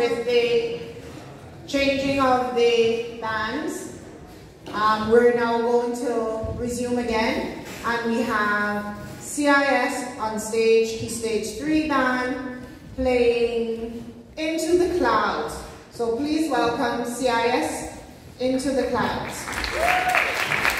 with the changing of the bands. Um, we're now going to resume again and we have CIS on stage, key stage 3 band playing Into the Clouds. So please welcome CIS Into the Clouds.